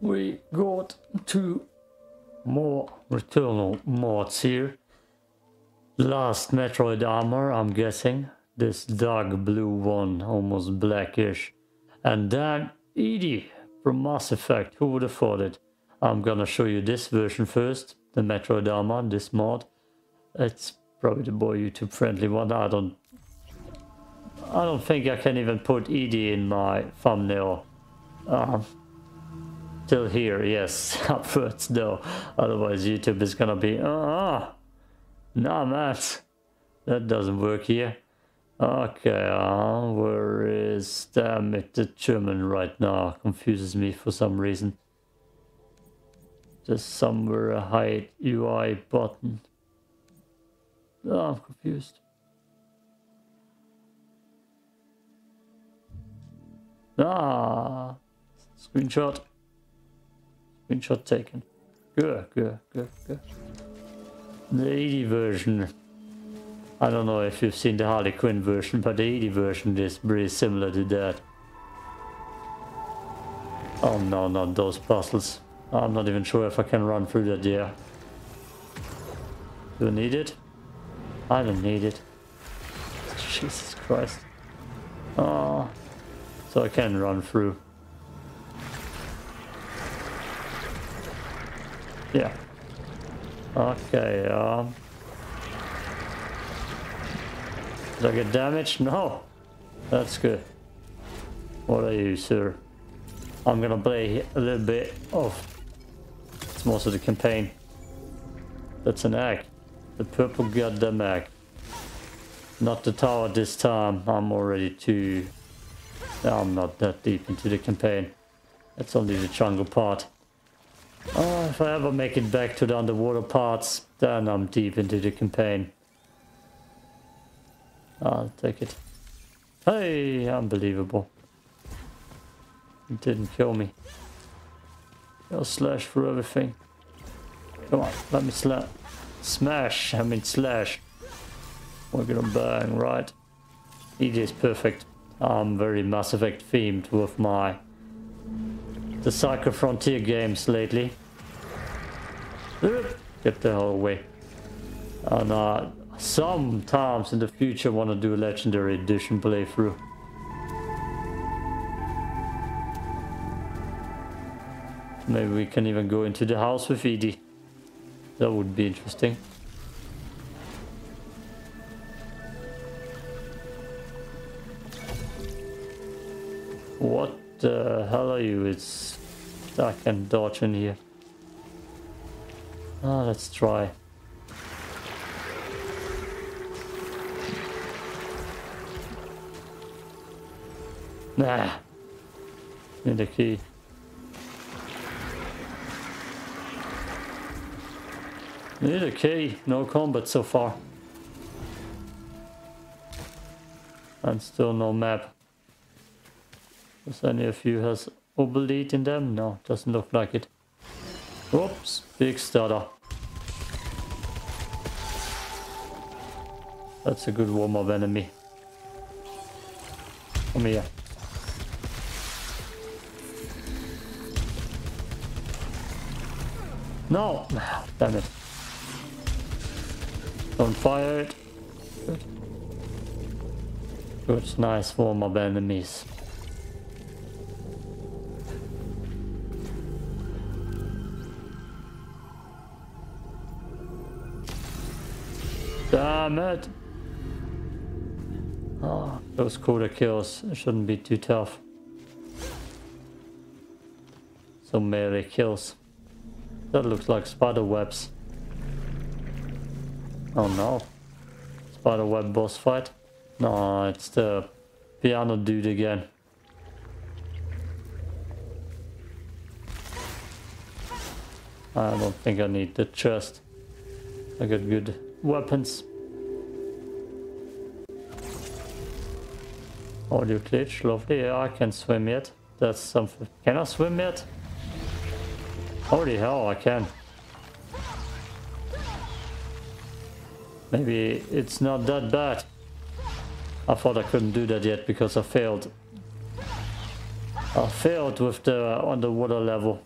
we got two more returnal mods here. Last Metroid armor, I'm guessing. This dark blue one, almost blackish. And then EDI from Mass Effect, who would have thought it? I'm gonna show you this version first, the Metroid armor, this mod. It's probably the more YouTube friendly one, I don't... I don't think I can even put EDI in my thumbnail. Um, till here, yes, upwards though. Otherwise YouTube is gonna be, ah, uh, nah man, that doesn't work here. Okay, uh, where is, damn it, the German right now confuses me for some reason. Just somewhere a hide UI button. Oh, I'm confused. Ah, screenshot. Screenshot taken. Good, good, good, good. The EDI version. I don't know if you've seen the Harley Quinn version, but the EDI version is very similar to that. Oh no, not those puzzles. I'm not even sure if I can run through that there. Do I need it? I don't need it. Jesus Christ. Oh, so I can run through. Yeah. Okay, um... Did I get damaged? No! That's good. What are you, sir? I'm gonna play a little bit of... It's most of the campaign. That's an egg. The purple goddamn egg. Not the tower this time. I'm already too... I'm not that deep into the campaign. That's only the jungle part. Oh, if I ever make it back to the underwater parts, then I'm deep into the campaign. I'll take it. Hey, unbelievable. It didn't kill me. I'll slash for everything. Come on, let me slash. Smash, I mean slash. We're gonna bang, right? It is perfect. I'm very Mass Effect themed with my the Cycle Frontier games lately. Get the hell away. And uh, sometimes in the future want to do a Legendary Edition playthrough. Maybe we can even go into the house with EDI. That would be interesting. What the hell are you? It's I can dodge in here. Ah, let's try. Nah. Need the key. Need a key. No combat so far. And still no map. Does any of you has obolite in them? No, doesn't look like it. Oops, big stutter. That's a good warm-up enemy. Come here. No! Damn it. Don't fire it. Good. Good, nice warm-up enemies. Damn! Oh, those quarter kills shouldn't be too tough. Some melee kills. That looks like spider webs. Oh no. Spider web boss fight? No, it's the piano dude again. I don't think I need the chest. I got good weapons. Oh, Audio glitch, lovely. Yeah, I can swim yet. That's something. Can I swim yet? Holy hell, I can. Maybe it's not that bad. I thought I couldn't do that yet because I failed. I failed with the underwater level.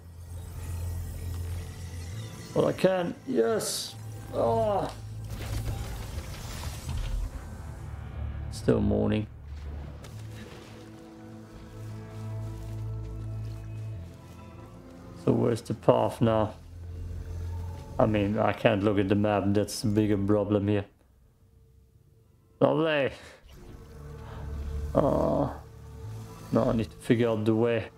Well, I can. Yes. Oh. Still morning. So where's the path now? I mean, I can't look at the map, that's the bigger problem here. Lovely! Oh, now I need to figure out the way.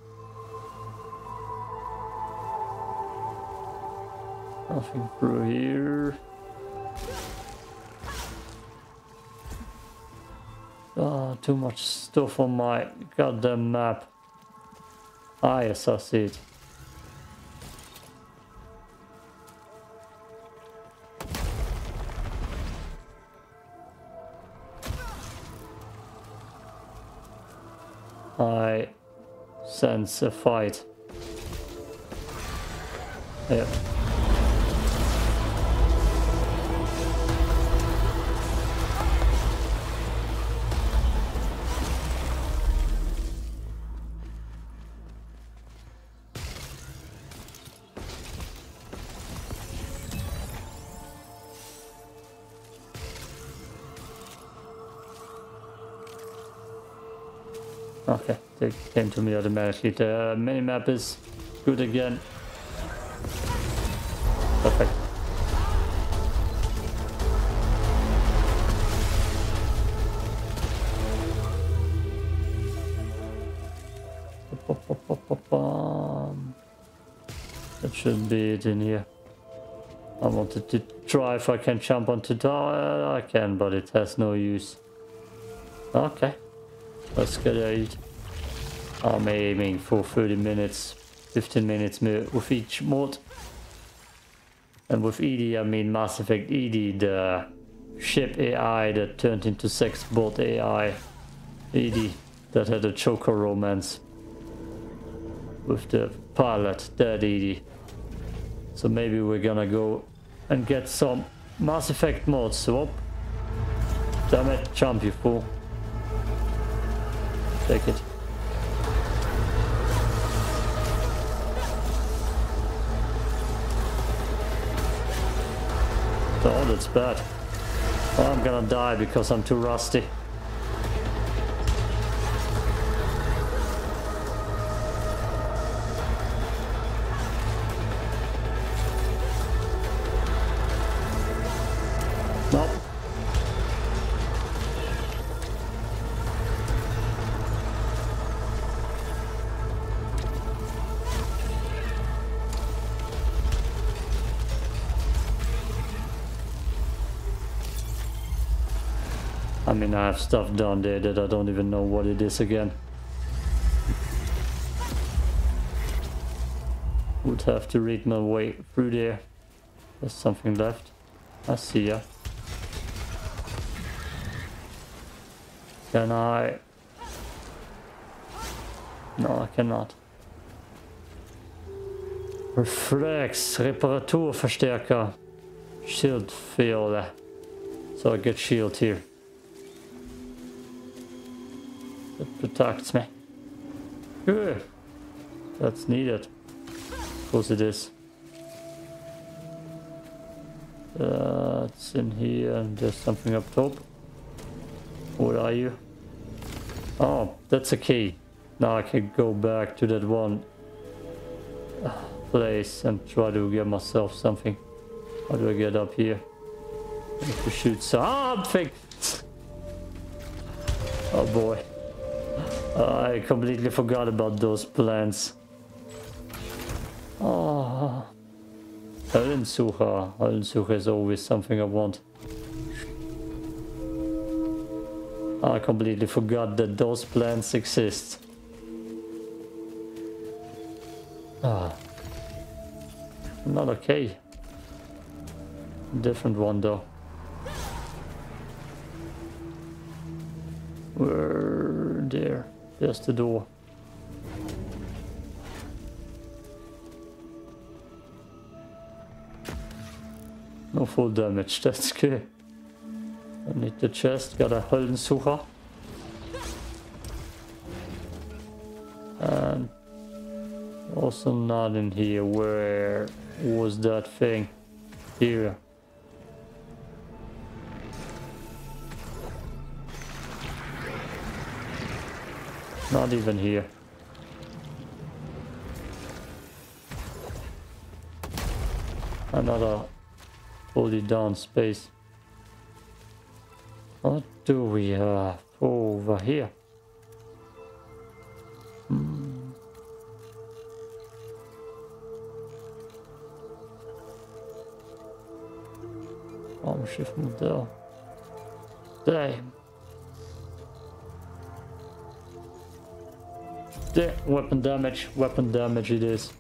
Nothing through here. Oh, too much stuff on my goddamn map. Ah, yes, I see it. Sense a they came to me automatically. The uh, minimap is good again. Perfect. That should be it in here. I wanted to try if I can jump onto tower. Uh, I can, but it has no use. Okay. Let's get eight. I'm aiming for 30 minutes, 15 minutes with each mod. And with EDI, I mean Mass Effect EDI, the ship AI that turned into sex bot AI. EDI that had a choker romance with the pilot, that EDI. So maybe we're gonna go and get some Mass Effect mods. Swap. Damn it, jump you fool. Take it. That's bad. I'm gonna die because I'm too rusty. I have stuff down there that I don't even know what it is again. Would have to read my way through there. There's something left. I see ya. Can I... No, I cannot. Reflex, Reparaturverstärker. Shield failed. So I get shield here. It protects me. That's needed. Of course it is. It's in here and there's something up top. What are you? Oh, that's a key. Now I can go back to that one uh, place and try to get myself something. How do I get up here? I have to shoot something! Oh boy. I completely forgot about those plants. Oh. Höllensucher. Höllensucher is always something I want. I completely forgot that those plants exist. Ah. Not okay. Different one though. We're there. There's the door. No full damage, that's good. I need the chest, got a Höllensucher. And Also not in here. Where was that thing? Here. Not even here. Another fully down space. What do we have over here? Hmm. Raumschiffmodell. Damn. Damn, weapon damage, weapon damage it is.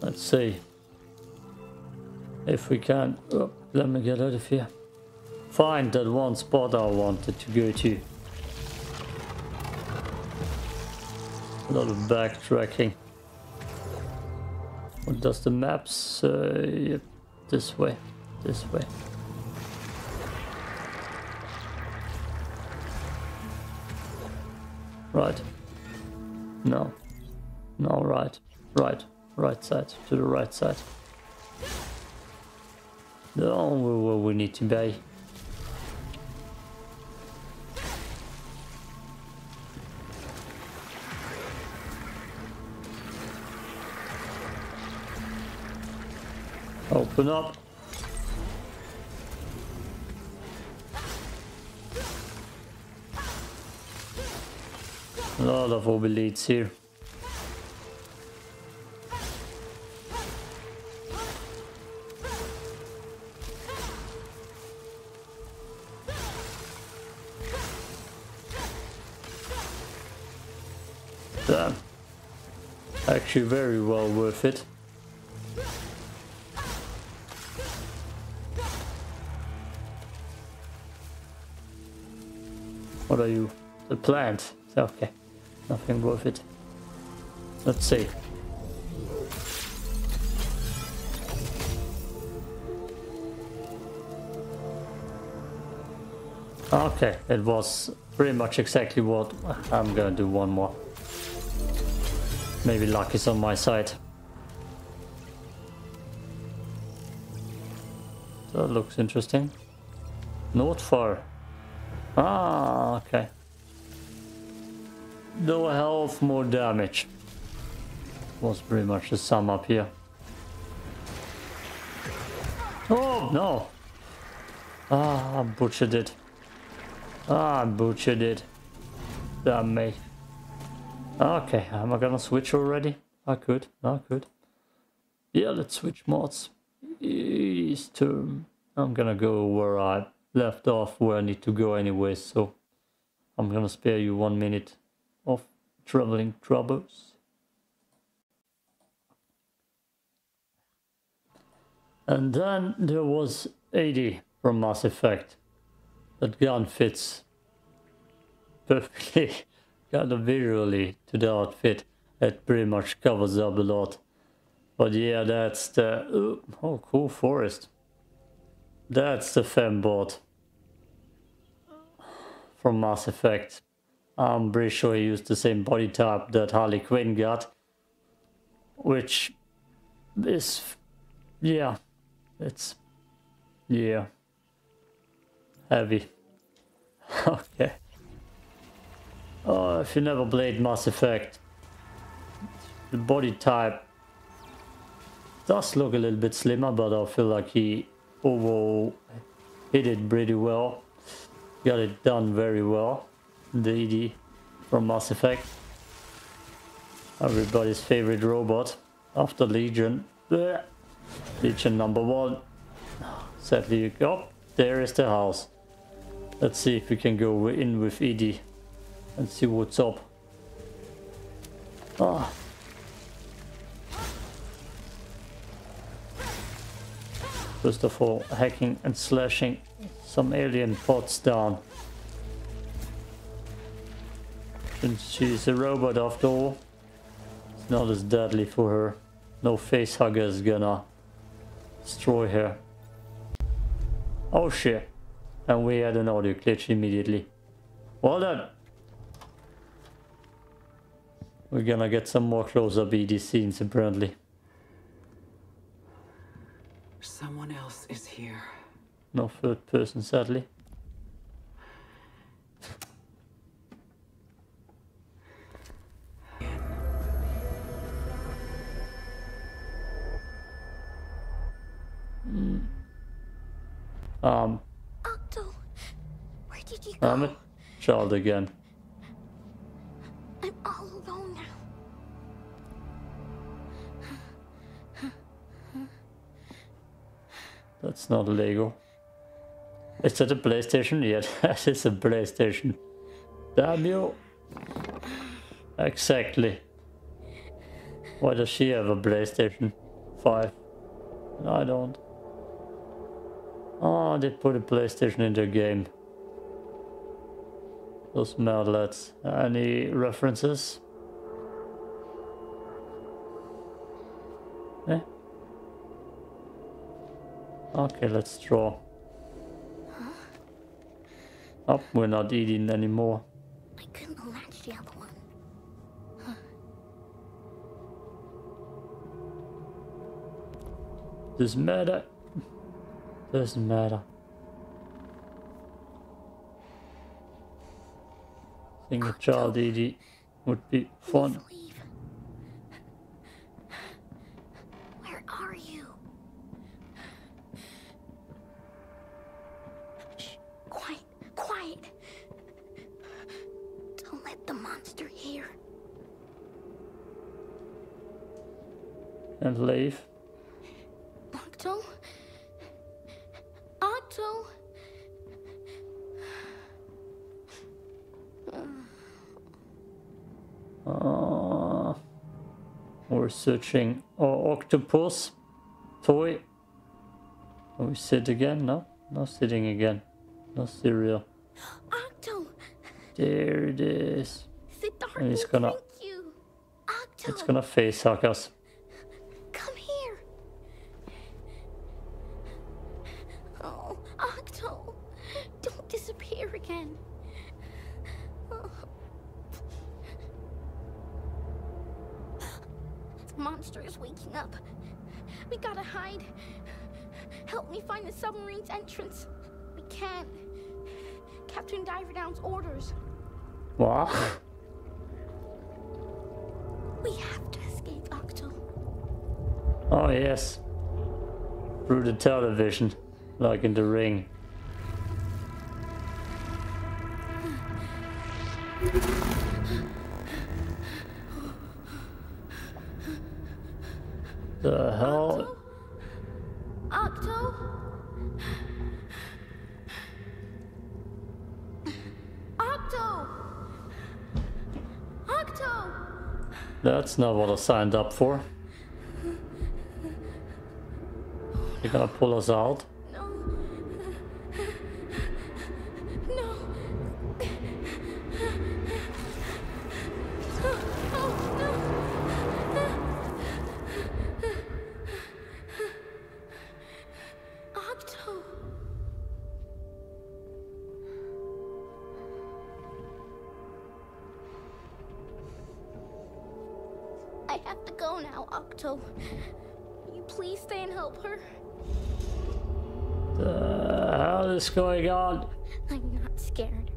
Let's see if we can. Oh, let me get out of here. Find that one spot I wanted to go to. A lot of backtracking. What does the map say? This way, this way. Right. No. No, right. Right. Right side. To the right side. The only where we need to be. Open up. A lot of obolites here. Damn. Actually very well worth it. What are you? The plant. Okay. Nothing worth it. Let's see. Okay, it was pretty much exactly what I'm gonna do one more. Maybe luck is on my side. That looks interesting. Not far. Ah, okay. No health, more damage. Was pretty much the sum up here. Oh, no. Ah, I butchered it. Ah, I butchered it. Damn me. Okay, am I gonna switch already? I could, I could. Yeah, let's switch mods. Eastern. I'm gonna go where I left off where I need to go anyway, so I'm gonna spare you one minute of traveling troubles. And then there was EDI from Mass Effect. That gun fits perfectly, kind of visually, to the outfit. It pretty much covers up a lot. But yeah, that's the... Oh, cool forest. That's the fembot from Mass Effect. I'm pretty sure he used the same body type that Harley Quinn got. Which is... Yeah. It's... Yeah. Heavy. okay. Oh, if you never played Mass Effect, the body type does look a little bit slimmer, but I feel like he overall hit it pretty well. Got it done very well. The EDI from Mass Effect. Everybody's favorite robot after Legion. Blech. Legion number one. Sadly, you go. There is the house. Let's see if we can go in with EDI and see what's up. Ah, First of all, hacking and slashing some alien pods down. Since she's a robot after all, it's not as deadly for her. No face hugger is gonna destroy her. Oh shit. And we had an audio glitch immediately. Well done. We're gonna get some more close-up EDI scenes apparently. Someone else is here. No third person sadly. Mm. Um, Octo, where did you go? I'm a child again. Not a Lego. Is that a PlayStation? Yeah, that is a PlayStation. Damn you. Exactly. Why does she have a PlayStation 5? I don't. Oh, they put a PlayStation in their game. Those mad lads. Any references? Okay, let's draw. Oh, we're not eating anymore. I couldn't latch the other one. Doesn't matter. Doesn't matter. think a child EDI would be fun. Please leave. Where are you? Shh, quiet, quiet. Don't let the monster hear. And leave. Octo? Octo? Uh, we're searching our octopus toy. Can we sit again? No, no sitting again. No cereal. Octo! There it is. Dark And he's gonna- you. Octo! It's gonna face hug us. Come here. Oh, Octo. Don't disappear again. Oh. The monster is waking up. We gotta hide. Help me find the submarine's entrance. We can't. Captain Diverdown's orders. What? We have to escape, Octo. Oh yes. Through the television, like in the ring. Not what I signed up for. You're gonna pull us out? I have to go now, Octo. Will you please stay and help her? The hell is going on? I'm not scared.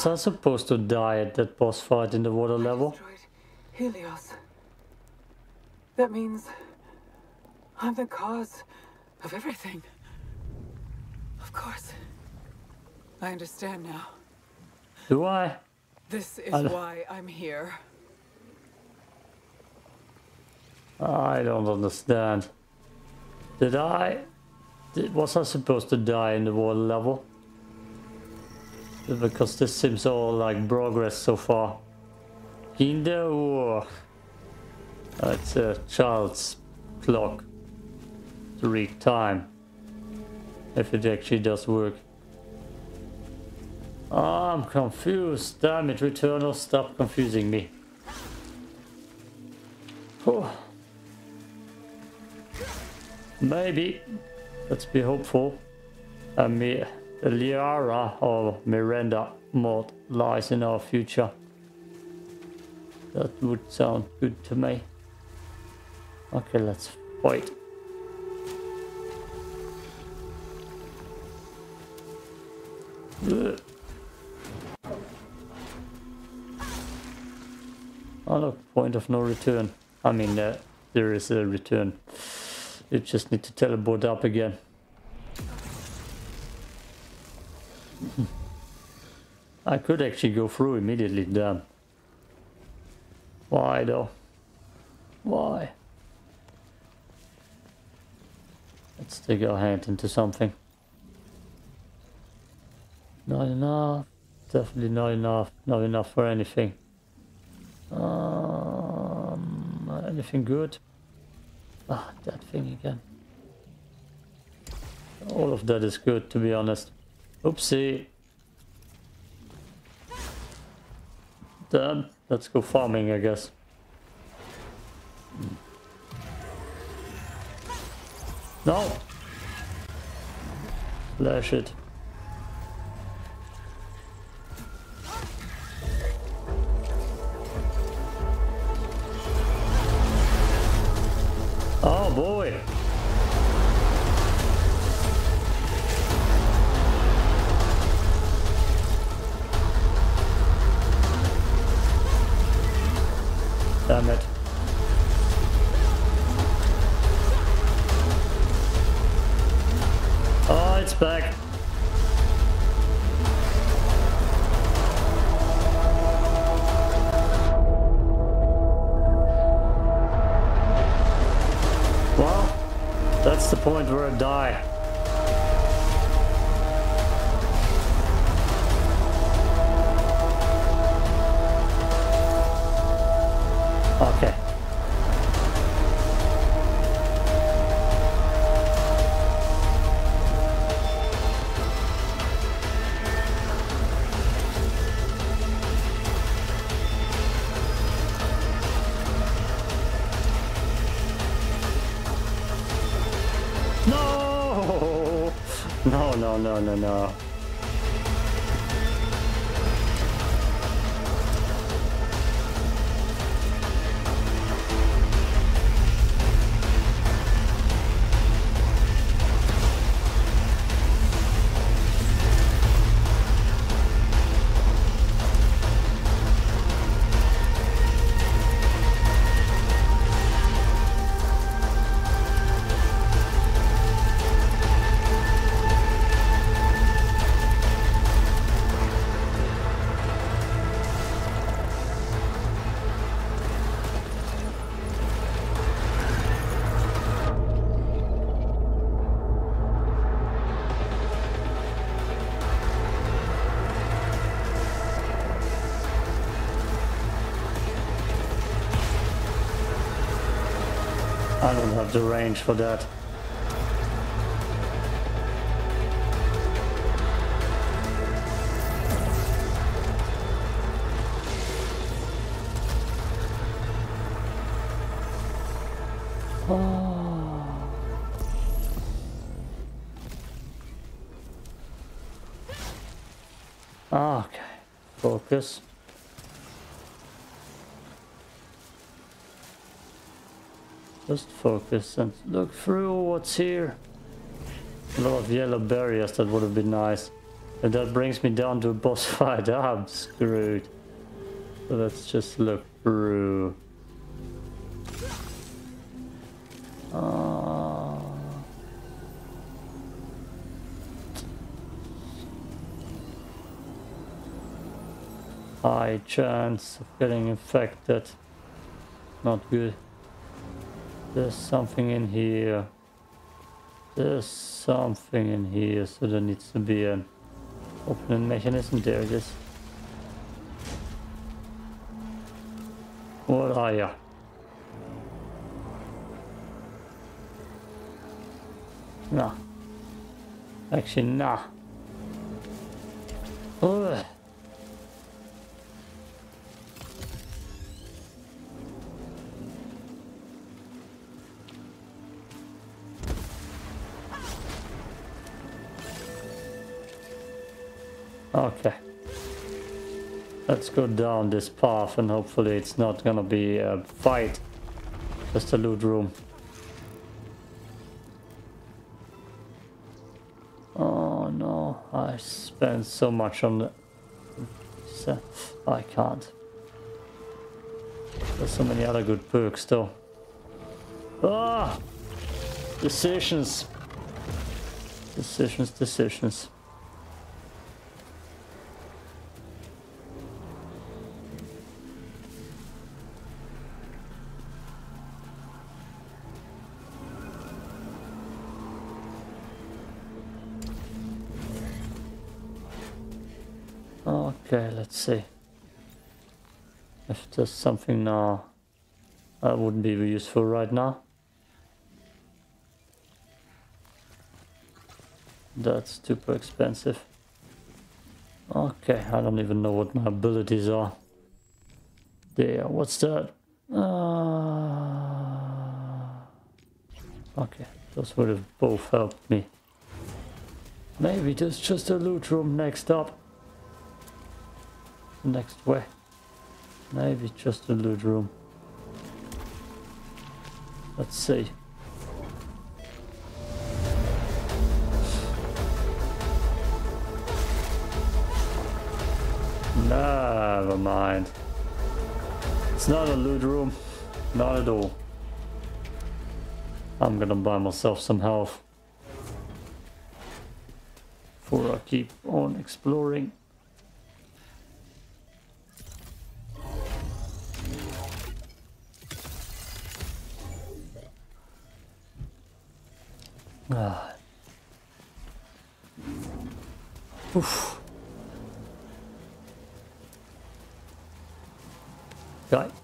Was I supposed to die at that boss fight in the water level? Helios. That means I'm the cause of everything. Of course. I understand now. Do I? This is I why I'm here. I don't understand. Did I? Did, was I supposed to die in the water level? Because this seems all like progress so far. Kinder or that's a child's clock to read time if it actually does work. I'm confused. Damn it, Returnal, stop confusing me. Oh. Maybe. Let's be hopeful. Uh, me, Liara or Miranda mod lies in our future. That would sound good to me. Okay, let's fight. Ugh. Oh look, point of no return. I mean, uh, there is a return. You just need to teleport up again. I could actually go through immediately, damn. Why though? Why? Let's take our hand into something. Not enough. Definitely not enough. Not enough for anything. Um, anything good? Ah, that thing again. All of that is good, to be honest. Oopsie. Then, let's go farming, I guess. No! Flash it. Oh boy! Damn The range for that. Oh. Okay, focus. Just focus and look through what's here. A lot of yellow barriers, that would have been nice. And that brings me down to a boss fight. I'm screwed. So let's just look through. Uh, high chance of getting infected. Not good. There's something in here. There's something in here, so there needs to be an opening mechanism. There it is. What are you? Nah. Actually, nah. Ugh. Okay. Let's go down this path and hopefully it's not gonna be a fight. Just a loot room. Oh no, I spent so much on the... I can't. There's so many other good perks though. Ah! Decisions. Decisions, decisions. Let's see. If there's something now that wouldn't be useful right now. That's super expensive. Okay, I don't even know what my abilities are. There, what's that? Uh, okay, those would have both helped me. Maybe there's just a loot room next up. Next way. Maybe just a loot room. Let's see. Never mind. It's not a loot room. Not at all. I'm gonna buy myself some health. Before I keep on exploring. Ah. Oof. Right.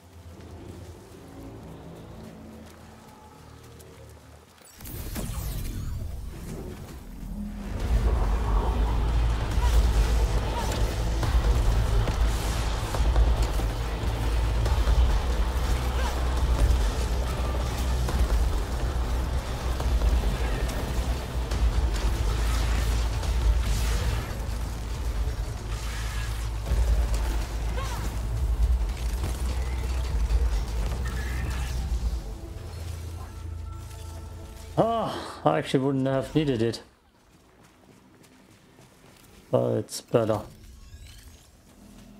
I actually wouldn't have needed it. But it's better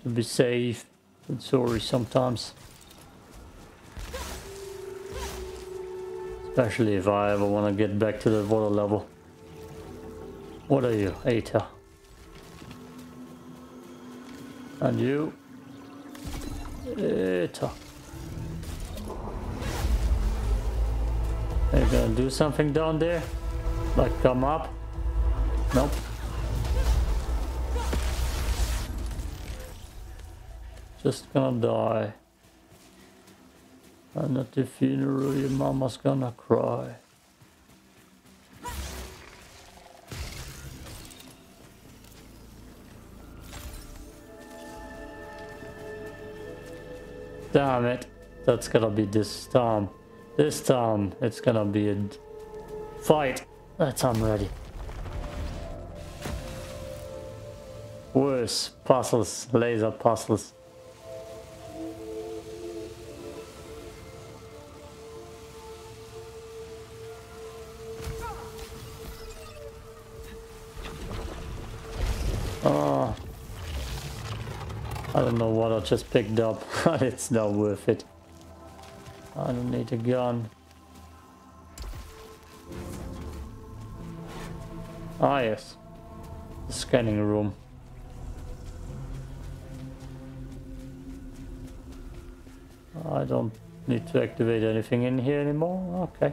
to be safe than sorry sometimes. Especially if I ever want to get back to the water level. What are you, Eta? And you? Eta. You gonna do something down there? Like come up? Nope. Just gonna die. And at the funeral your mama's gonna cry. Damn it. That's gonna be this time. This time it's gonna be a fight. That's I'm ready. Worse puzzles, laser puzzles. Oh, I don't know what I just picked up. But it's not worth it. I don't need a gun. Ah yes, the scanning room. I don't need to activate anything in here anymore. Okay.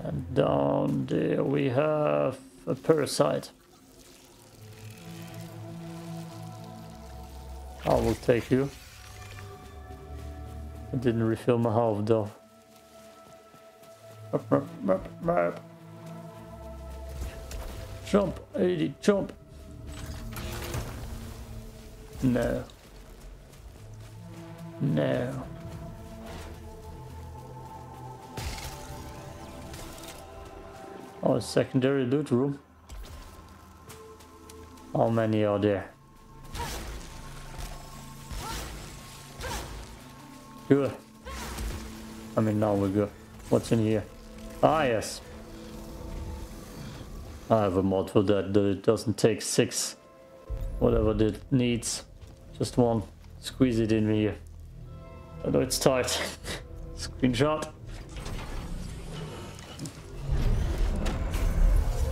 And down there we have a parasite. I will take you. I didn't refill my health though. Jump, 80, jump. No. No. Oh, secondary loot room. How many are there? Good. I mean, now we're good. What's in here? Ah, yes. I have a mod for that, that it doesn't take six. Whatever it needs. Just one. Squeeze it in here. I know it's tight. Screenshot.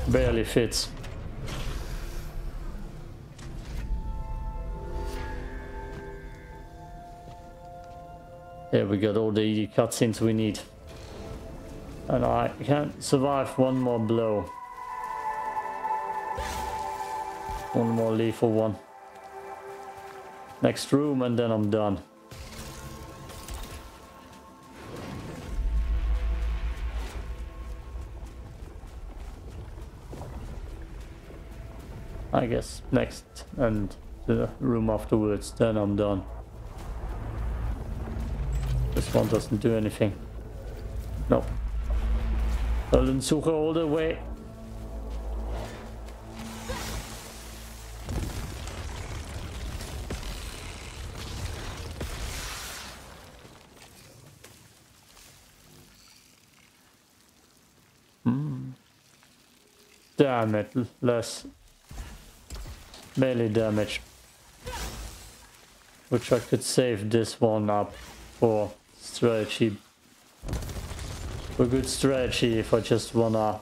Barely fits. Here we got all the cutscenes we need. And I can't survive one more blow. One more lethal one. Next room and then I'm done. I guess next and the room afterwards, then I'm done. One doesn't do anything. No. Öllensuche all the way. Damn it, less melee damage. Which I could save this one up for strategy. For good strategy if I just wanna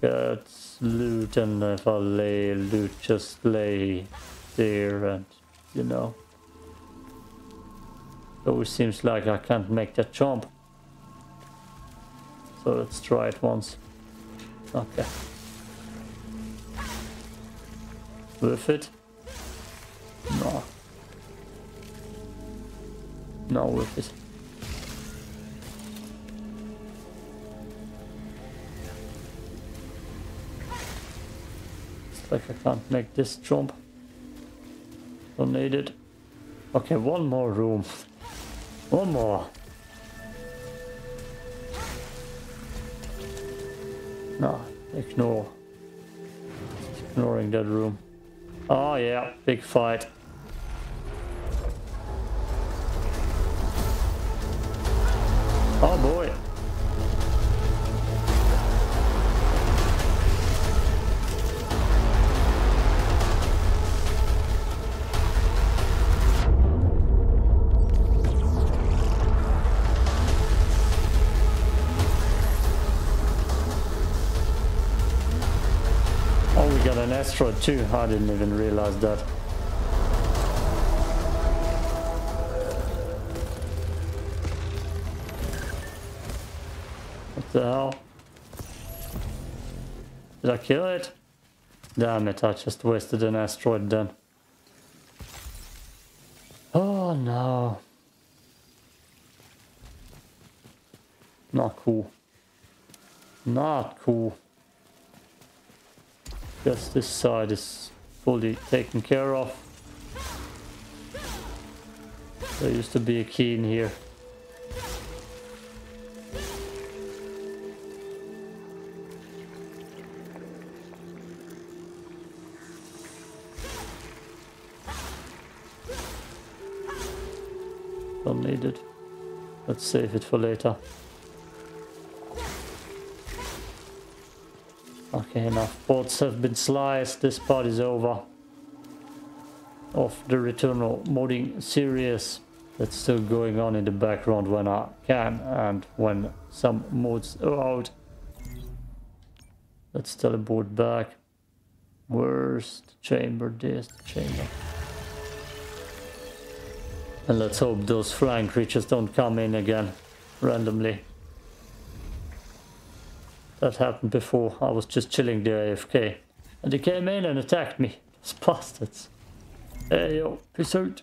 get loot and if I lay loot just lay there and you know. It Always seems like I can't make that jump. So let's try it once. Okay. Worth it? No. No worth it. It's like I can't make this jump. Don't need it. Okay, one more room. One more. No, ignore. Ignoring that room. Oh yeah, big fight. Oh boy. Oh, we got an asteroid too. I didn't even realize that. Did I kill it? Damn it, I just wasted an asteroid then. Oh no. Not cool. Not cool. Guess this side is fully taken care of. There used to be a key in here. Save it for later. Okay, enough boats have been sliced. This part is over. Of the Returnal modding series that's still going on in the background when I can and when some mods are out. Let's teleport back. Where's the chamber? There's the chamber. And let's hope those flying creatures don't come in again randomly. That happened before. I was just chilling there AFK. And they came in and attacked me. Those bastards. Hey yo, peace out.